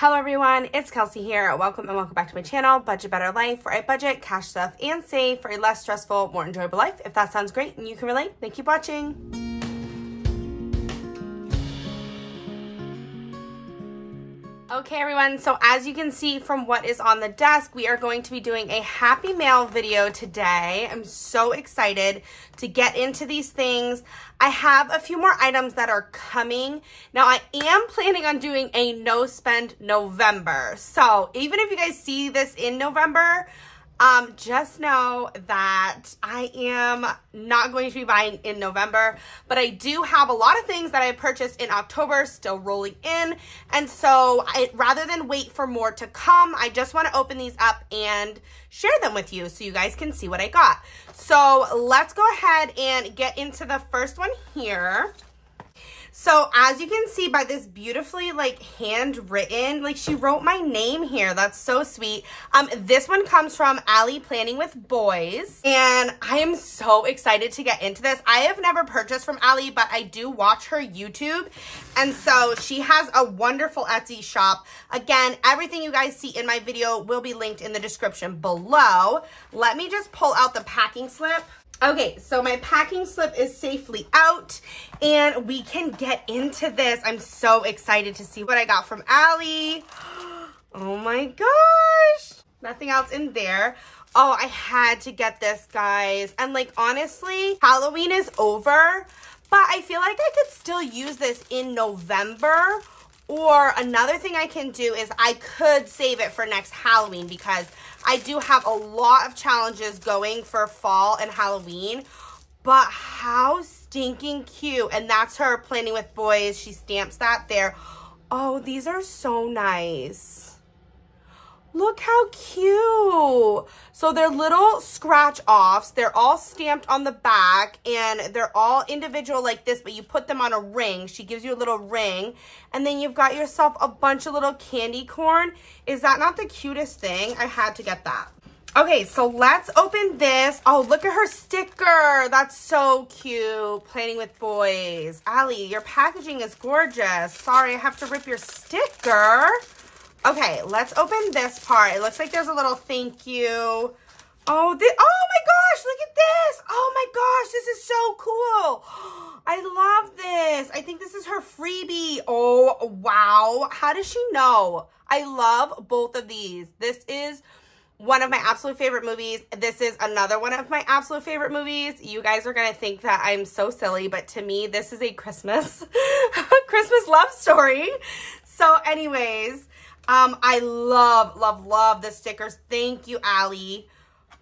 Hello everyone, it's Kelsey here. Welcome and welcome back to my channel, Budget Better Life, where I budget, cash stuff, and save for a less stressful, more enjoyable life. If that sounds great and you can relate, then keep watching. Okay everyone, so as you can see from what is on the desk, we are going to be doing a Happy Mail video today. I'm so excited to get into these things. I have a few more items that are coming. Now I am planning on doing a no spend November. So even if you guys see this in November, um, just know that I am not going to be buying in November, but I do have a lot of things that I purchased in October still rolling in. And so I, rather than wait for more to come, I just want to open these up and share them with you so you guys can see what I got. So let's go ahead and get into the first one here. So as you can see by this beautifully like handwritten, like she wrote my name here. That's so sweet. Um, this one comes from Allie Planning with Boys. And I am so excited to get into this. I have never purchased from Allie, but I do watch her YouTube. And so she has a wonderful Etsy shop. Again, everything you guys see in my video will be linked in the description below. Let me just pull out the packing slip. Okay, so my packing slip is safely out and we can get into this. I'm so excited to see what I got from Allie. Oh my gosh. Nothing else in there. Oh, I had to get this, guys. And like, honestly, Halloween is over, but I feel like I could still use this in November. Or another thing I can do is I could save it for next Halloween because I do have a lot of challenges going for fall and Halloween. But how stinking cute. And that's her planning with boys. She stamps that there. Oh, these are so nice. Look how cute. So they're little scratch offs. They're all stamped on the back and they're all individual like this, but you put them on a ring. She gives you a little ring and then you've got yourself a bunch of little candy corn. Is that not the cutest thing? I had to get that. Okay, so let's open this. Oh, look at her sticker. That's so cute. Planning with boys. Allie, your packaging is gorgeous. Sorry, I have to rip your sticker. Okay, let's open this part. It looks like there's a little thank you. Oh, this, oh my gosh, look at this. Oh my gosh, this is so cool. I love this. I think this is her freebie. Oh, wow. How does she know? I love both of these. This is one of my absolute favorite movies. This is another one of my absolute favorite movies. You guys are going to think that I'm so silly, but to me, this is a Christmas, Christmas love story. So anyways, um, I love, love, love the stickers. Thank you, Allie.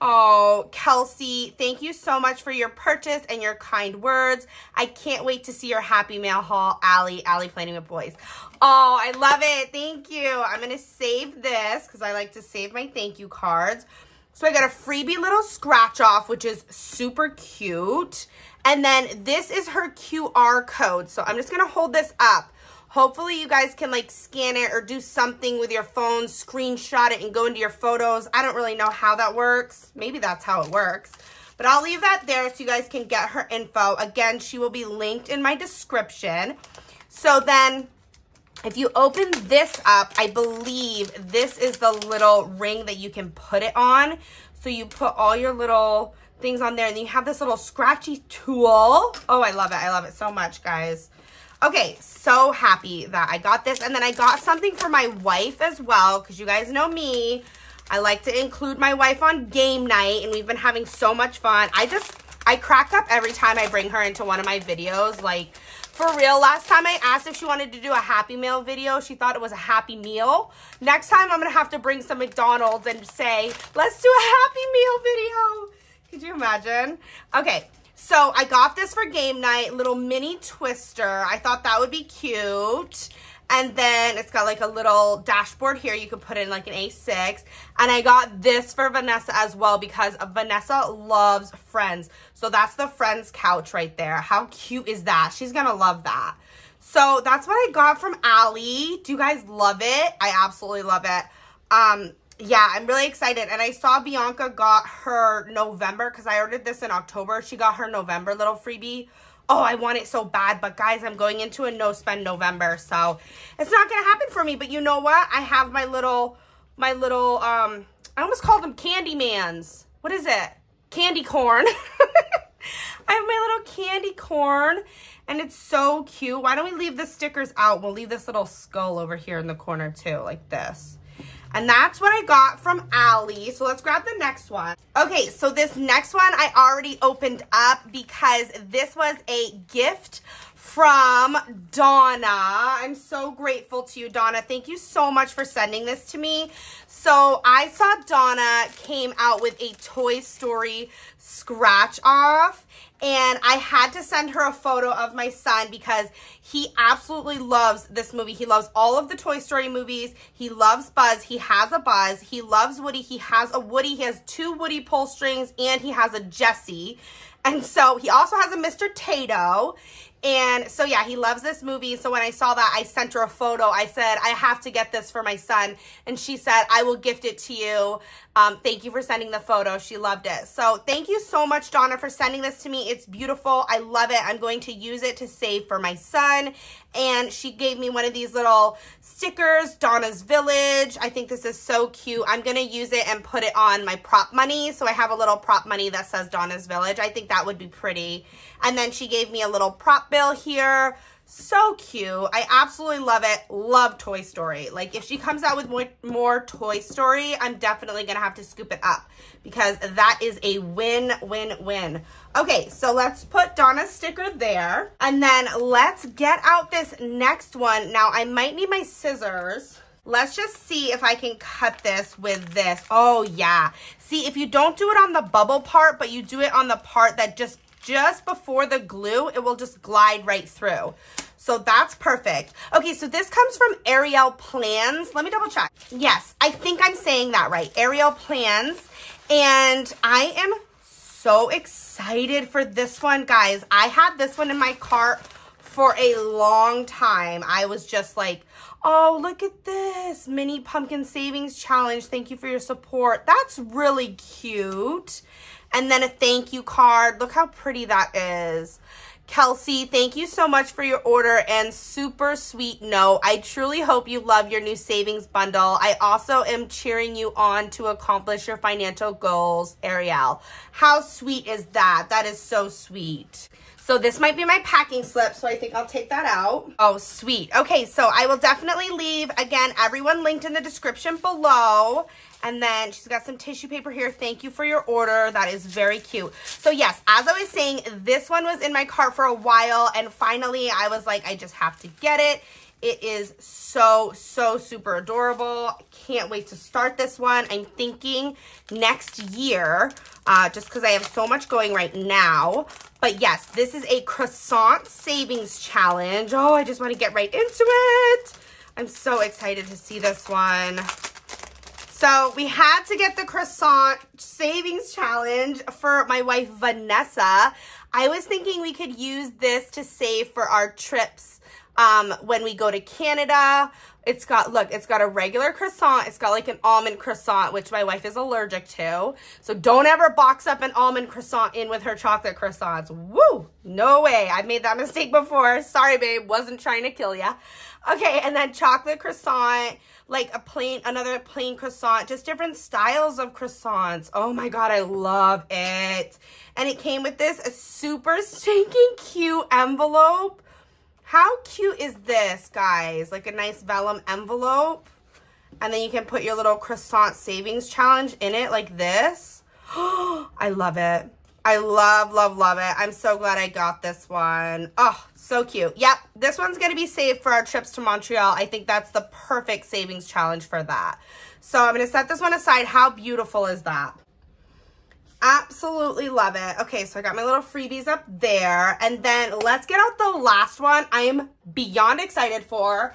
Oh, Kelsey, thank you so much for your purchase and your kind words. I can't wait to see your Happy Mail haul, Allie, Allie Planning with Boys. Oh, I love it. Thank you. I'm going to save this because I like to save my thank you cards. So I got a freebie little scratch off, which is super cute. And then this is her QR code. So I'm just going to hold this up. Hopefully you guys can like scan it or do something with your phone, screenshot it and go into your photos. I don't really know how that works. Maybe that's how it works. But I'll leave that there so you guys can get her info. Again, she will be linked in my description. So then if you open this up, I believe this is the little ring that you can put it on. So you put all your little things on there and you have this little scratchy tool. Oh, I love it. I love it so much, guys. Okay, so happy that I got this. And then I got something for my wife as well, because you guys know me. I like to include my wife on game night, and we've been having so much fun. I just, I crack up every time I bring her into one of my videos. Like, for real, last time I asked if she wanted to do a Happy Meal video, she thought it was a Happy Meal. Next time, I'm going to have to bring some McDonald's and say, let's do a Happy Meal video. Could you imagine? Okay, so I got this for game night, little mini twister. I thought that would be cute. And then it's got like a little dashboard here. You can put in like an A6. And I got this for Vanessa as well because Vanessa loves Friends. So that's the Friends couch right there. How cute is that? She's going to love that. So that's what I got from Allie. Do you guys love it? I absolutely love it. Um, yeah, I'm really excited. And I saw Bianca got her November because I ordered this in October. She got her November little freebie. oh, I want it so bad. But guys, I'm going into a no spend November. So it's not going to happen for me. But you know what? I have my little, my little, um, I almost called them candy mans. What is it? Candy corn. I have my little candy corn and it's so cute. Why don't we leave the stickers out? We'll leave this little skull over here in the corner too, like this. And that's what I got from Allie. So let's grab the next one. Okay, so this next one I already opened up because this was a gift from Donna. I'm so grateful to you, Donna. Thank you so much for sending this to me. So I saw Donna came out with a Toy Story scratch off and I had to send her a photo of my son because he absolutely loves this movie. He loves all of the Toy Story movies. He loves Buzz. He has a Buzz. He loves Woody. He has a Woody. He has two Woody pull strings and he has a Jesse. And so he also has a Mr. Tato. And so, yeah, he loves this movie. So when I saw that, I sent her a photo. I said, I have to get this for my son. And she said, I will gift it to you. Um, thank you for sending the photo. She loved it. So thank you so much, Donna, for sending this to me. It's beautiful. I love it. I'm going to use it to save for my son. And she gave me one of these little stickers, Donna's Village. I think this is so cute. I'm going to use it and put it on my prop money. So I have a little prop money that says Donna's Village. I think that would be pretty. And then she gave me a little prop bill here. So cute. I absolutely love it. Love Toy Story. Like, if she comes out with more, more Toy Story, I'm definitely going to have to scoop it up because that is a win, win, win. Okay, so let's put Donna's sticker there. And then let's get out this next one. Now, I might need my scissors. Let's just see if I can cut this with this. Oh, yeah. See, if you don't do it on the bubble part, but you do it on the part that just just before the glue, it will just glide right through. So that's perfect. Okay, so this comes from Arielle Plans. Let me double check. Yes, I think I'm saying that right. Arielle Plans. And I am so excited for this one, guys. I had this one in my cart for a long time. I was just like, oh, look at this. Mini Pumpkin Savings Challenge. Thank you for your support. That's really cute. And then a thank you card. Look how pretty that is. Kelsey, thank you so much for your order and super sweet note. I truly hope you love your new savings bundle. I also am cheering you on to accomplish your financial goals, Arielle. How sweet is that? That is so sweet. So this might be my packing slip, so I think I'll take that out. Oh, sweet. Okay, so I will definitely leave, again, everyone linked in the description below. And then she's got some tissue paper here. Thank you for your order. That is very cute. So yes, as I was saying, this one was in my cart for a while. And finally, I was like, I just have to get it. It is so, so super adorable. Can't wait to start this one. I'm thinking next year, uh, just because I have so much going right now. But yes, this is a croissant savings challenge. Oh, I just want to get right into it. I'm so excited to see this one. So we had to get the croissant savings challenge for my wife, Vanessa. I was thinking we could use this to save for our trips um, when we go to Canada. It's got, look, it's got a regular croissant. It's got like an almond croissant, which my wife is allergic to. So don't ever box up an almond croissant in with her chocolate croissants. Woo! No way. I've made that mistake before. Sorry, babe. Wasn't trying to kill ya. Okay, and then chocolate croissant, like a plain, another plain croissant, just different styles of croissants. Oh my God, I love it. And it came with this a super stinking cute envelope how cute is this, guys? Like a nice vellum envelope. And then you can put your little croissant savings challenge in it like this. I love it. I love, love, love it. I'm so glad I got this one. Oh, so cute. Yep, this one's going to be saved for our trips to Montreal. I think that's the perfect savings challenge for that. So I'm going to set this one aside. How beautiful is that? Absolutely love it. Okay, so I got my little freebies up there. And then let's get out the last one I am beyond excited for.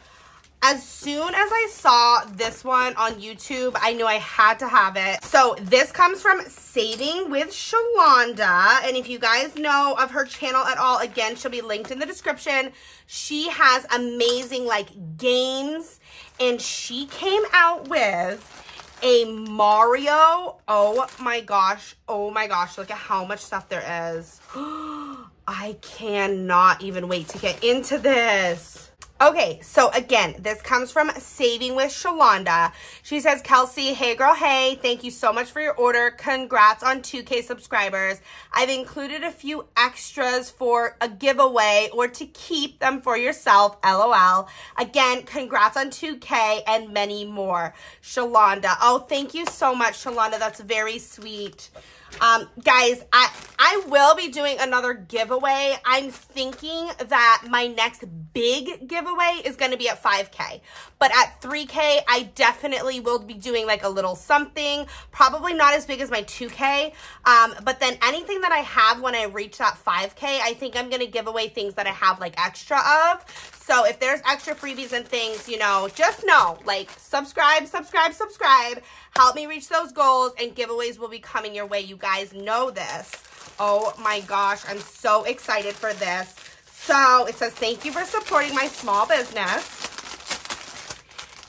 As soon as I saw this one on YouTube, I knew I had to have it. So this comes from Saving with Shalonda. And if you guys know of her channel at all, again, she'll be linked in the description. She has amazing like games and she came out with a Mario. Oh my gosh. Oh my gosh. Look at how much stuff there is. I cannot even wait to get into this. Okay, so again, this comes from Saving with Shalonda. She says, Kelsey, hey girl, hey, thank you so much for your order. Congrats on 2K subscribers. I've included a few extras for a giveaway or to keep them for yourself, lol. Again, congrats on 2K and many more. Shalonda. Oh, thank you so much, Shalonda. That's very sweet. Um, guys, I, I will be doing another giveaway. I'm thinking that my next big giveaway is going to be at 5K. But at 3K, I definitely will be doing like a little something. Probably not as big as my 2K. Um, but then anything that I have when I reach that 5K, I think I'm going to give away things that I have like extra of. So if there's extra freebies and things, you know, just know, like, subscribe, subscribe, subscribe. Help me reach those goals, and giveaways will be coming your way. You guys know this. Oh my gosh, I'm so excited for this. So it says, thank you for supporting my small business.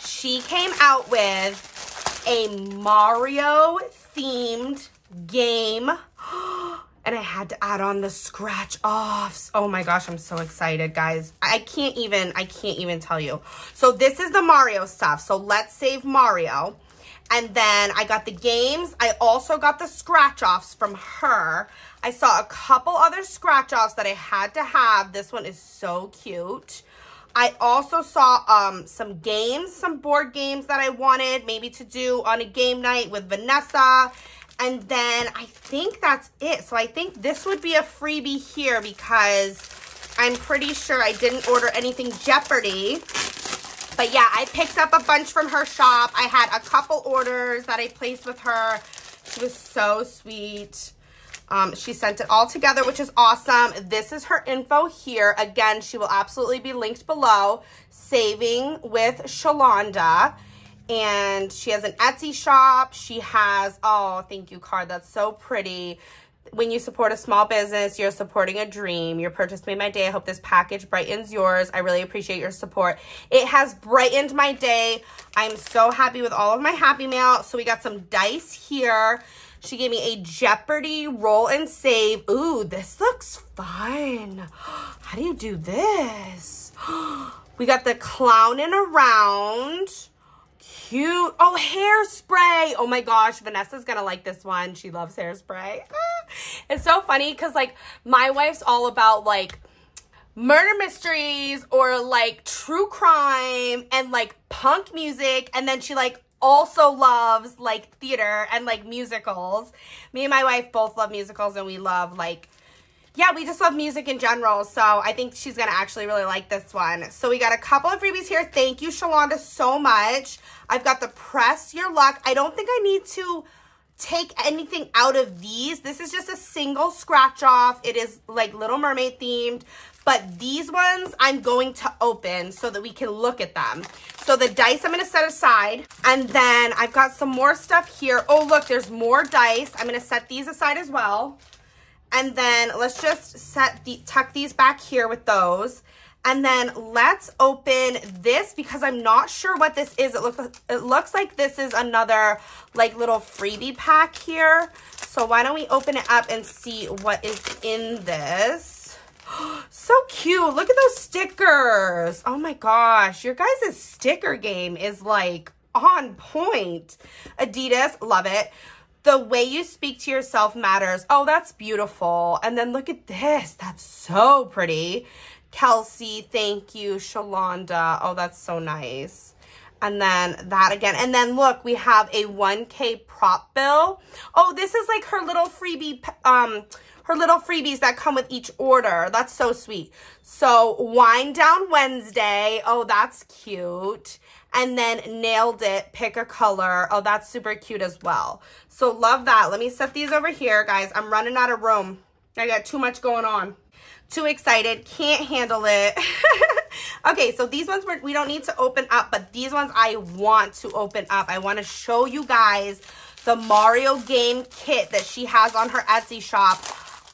She came out with a Mario themed game. Oh and I had to add on the scratch offs. Oh my gosh, I'm so excited, guys. I can't even, I can't even tell you. So this is the Mario stuff. So let's save Mario. And then I got the games. I also got the scratch offs from her. I saw a couple other scratch offs that I had to have. This one is so cute. I also saw um, some games, some board games that I wanted maybe to do on a game night with Vanessa. And then I think that's it. So I think this would be a freebie here because I'm pretty sure I didn't order anything Jeopardy. But yeah, I picked up a bunch from her shop. I had a couple orders that I placed with her. She was so sweet. Um, she sent it all together, which is awesome. This is her info here. Again, she will absolutely be linked below. Saving with Shalonda and she has an Etsy shop. She has, oh, thank you card. That's so pretty. When you support a small business, you're supporting a dream. Your purchase made my day. I hope this package brightens yours. I really appreciate your support. It has brightened my day. I'm so happy with all of my Happy Mail. So we got some dice here. She gave me a Jeopardy roll and save. Ooh, this looks fun. How do you do this? We got the clowning around cute. Oh, hairspray. Oh my gosh, Vanessa's gonna like this one. She loves hairspray. it's so funny because like my wife's all about like murder mysteries or like true crime and like punk music and then she like also loves like theater and like musicals. Me and my wife both love musicals and we love like yeah, we just love music in general. So I think she's going to actually really like this one. So we got a couple of freebies here. Thank you, Shalonda, so much. I've got the Press Your Luck. I don't think I need to take anything out of these. This is just a single scratch off. It is like Little Mermaid themed. But these ones I'm going to open so that we can look at them. So the dice I'm going to set aside. And then I've got some more stuff here. Oh, look, there's more dice. I'm going to set these aside as well. And then let's just set the tuck these back here with those. And then let's open this because I'm not sure what this is. It looks it looks like this is another like little freebie pack here. So why don't we open it up and see what is in this? so cute. Look at those stickers. Oh my gosh. Your guys' sticker game is like on point. Adidas, love it the way you speak to yourself matters. Oh, that's beautiful. And then look at this. That's so pretty. Kelsey, thank you. Shalonda. Oh, that's so nice. And then that again. And then look, we have a 1K prop bill. Oh, this is like her little freebie, um, her little freebies that come with each order. That's so sweet. So wind down Wednesday. Oh, that's cute and then nailed it, pick a color. Oh, that's super cute as well. So love that. Let me set these over here, guys. I'm running out of room. I got too much going on. Too excited, can't handle it. okay, so these ones we don't need to open up, but these ones I want to open up. I want to show you guys the Mario game kit that she has on her Etsy shop.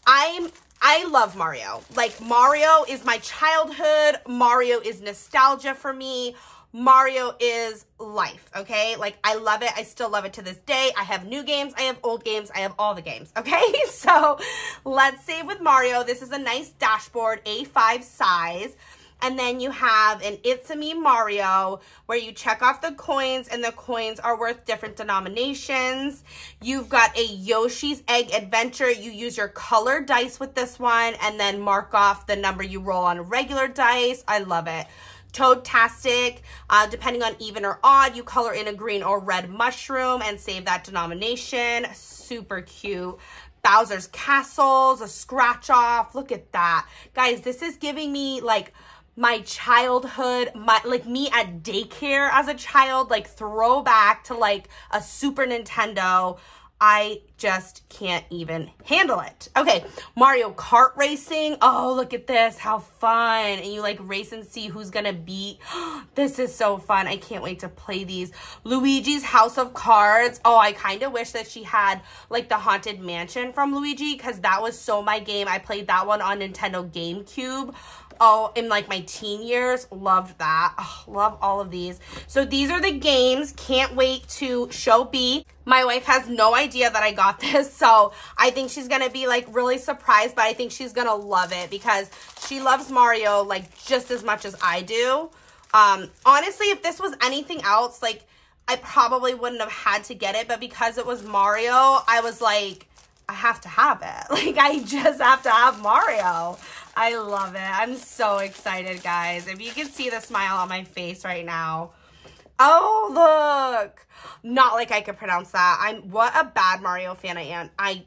I'm I love Mario. Like Mario is my childhood. Mario is nostalgia for me. Mario is life, okay? Like, I love it. I still love it to this day. I have new games. I have old games. I have all the games, okay? So, let's save with Mario. This is a nice dashboard, A5 size. And then you have an It's a Me Mario where you check off the coins and the coins are worth different denominations. You've got a Yoshi's Egg Adventure. You use your color dice with this one and then mark off the number you roll on a regular dice. I love it. Toadtastic, uh, depending on even or odd, you color in a green or red mushroom and save that denomination. Super cute. Bowser's Castles, a scratch off. Look at that. Guys, this is giving me like my childhood, my like me at daycare as a child, like throwback to like a Super Nintendo. I just can't even handle it. Okay, Mario Kart racing. Oh, look at this. How fun. And you like race and see who's gonna beat. this is so fun. I can't wait to play these. Luigi's House of Cards. Oh, I kind of wish that she had like the Haunted Mansion from Luigi because that was so my game. I played that one on Nintendo GameCube oh, in like my teen years. Loved that. Oh, love all of these. So these are the games. Can't wait to show B. My wife has no idea that I got this, so I think she's going to be like really surprised, but I think she's going to love it because she loves Mario like just as much as I do. Um, honestly, if this was anything else, like I probably wouldn't have had to get it, but because it was Mario, I was like, I have to have it. Like, I just have to have Mario. I love it. I'm so excited, guys. If you can see the smile on my face right now. Oh, look. Not like I could pronounce that. I'm what a bad Mario fan I am. I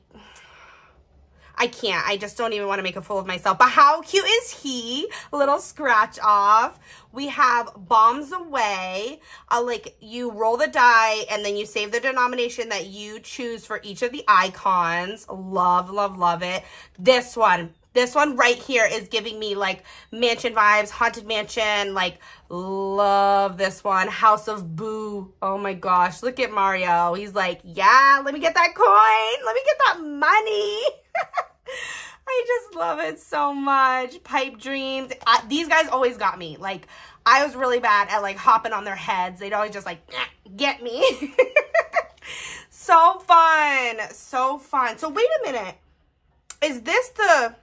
I can't. I just don't even want to make a fool of myself. But how cute is he? A little scratch off. We have Bombs Away. Uh, like, you roll the die, and then you save the denomination that you choose for each of the icons. Love, love, love it. This one, this one right here is giving me like mansion vibes, haunted mansion, like love this one. House of Boo. Oh my gosh, look at Mario. He's like, yeah, let me get that coin. Let me get that money. I just love it so much. Pipe Dreams. I, these guys always got me. Like, I was really bad at like hopping on their heads. They'd always just like, get me. so fun. So fun. So wait a minute. Is this the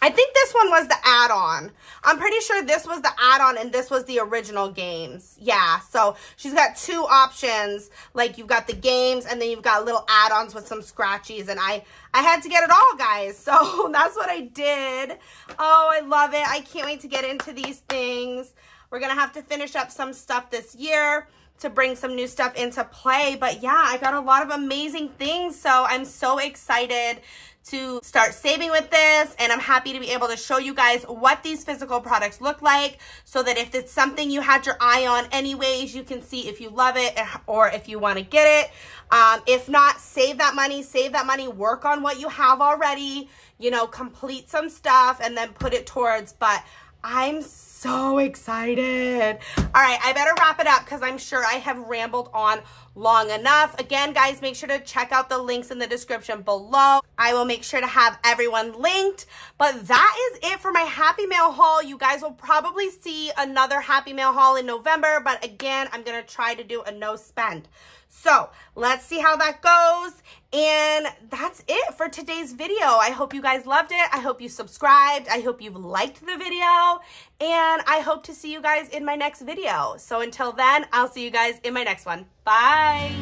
I think this one was the add-on. I'm pretty sure this was the add-on and this was the original games. Yeah, so she's got two options. Like you've got the games and then you've got little add-ons with some scratchies. And I, I had to get it all, guys. So that's what I did. Oh, I love it. I can't wait to get into these things. We're going to have to finish up some stuff this year to bring some new stuff into play. But yeah, I got a lot of amazing things. So I'm so excited to start saving with this and I'm happy to be able to show you guys what these physical products look like so that if it's something you had your eye on anyways, you can see if you love it or if you want to get it. Um, if not, save that money, save that money, work on what you have already, you know, complete some stuff and then put it towards, but I'm so excited. All right, I better wrap it up because I'm sure I have rambled on long enough. Again, guys, make sure to check out the links in the description below. I will make sure to have everyone linked. But that is it for my Happy Mail haul. You guys will probably see another Happy Mail haul in November. But again, I'm going to try to do a no spend. So let's see how that goes. And that's it for today's video. I hope you guys loved it. I hope you subscribed. I hope you've liked the video. And I hope to see you guys in my next video. So until then, I'll see you guys in my next one. Bye.